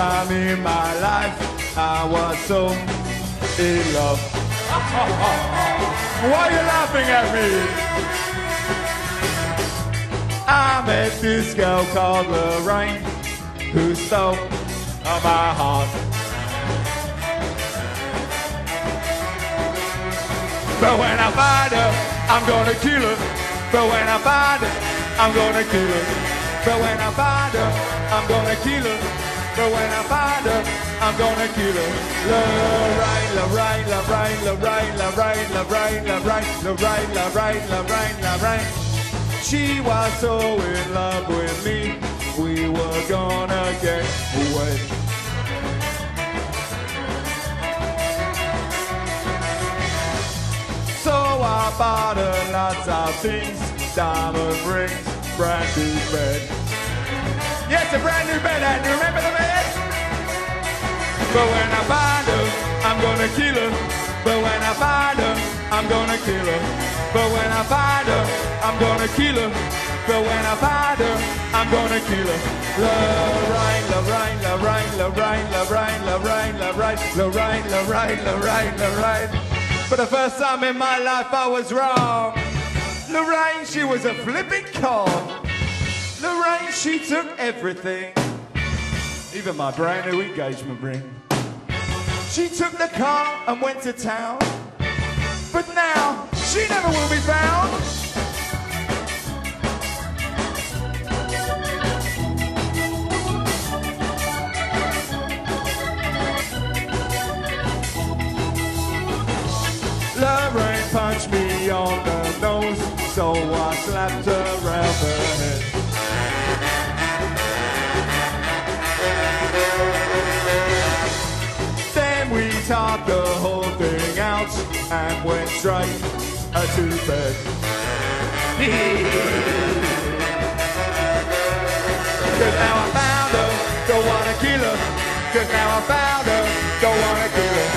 time in my life, I was so in love. Why are you laughing at me? I met this girl called Lorraine, who stole my heart. But when I find her, I'm gonna kill her. But when I find her, I'm gonna kill her. But when I find her, I'm gonna kill her. But when I find her, I'm gonna kill her. Lorraine, Lorraine, Lorraine, Lorraine, Lorraine, Lorraine, Lorraine, Lorraine, Lorraine, Lorraine, Lorraine. She was so in love with me, we were gonna get away. So I bought her lots of things, diamond rings, brand new bed. Yes, a brand new bed, and you remember the bed? But when I find her, I'm gonna kill her. But when I find her, I'm gonna kill her. But when I find her, I'm gonna kill her. But when I find her, I'm gonna kill her. Lorraine, Lorraine, Lorraine, Lorraine, Lorraine, Lorraine, Lorraine, Lorraine, Lorraine, Lorraine, Lorraine. For the first time in my life, I was wrong. Lorraine, she was a flipping con. Lorraine, she took everything, even my brand new engagement ring. She took the car and went to town, but now she never will be found. Lorraine punched me on the nose, so I slapped her around the head. Talked the whole thing out and went straight uh, to bed. Cause now I found her, don't wanna kill her. Cause now I found her, don't wanna kill her.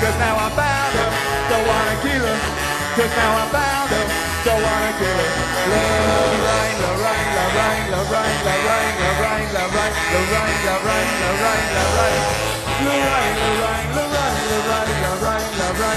Cause now I found her, don't wanna kill her. Cause now I found her, don't wanna kill her. Lorraine, Lorraine, Lorraine, Lorraine, Lorraine, Lorraine, Lorraine, Lorraine, Lorraine. Lorraine, Lorraine, Lorraine, Lorraine,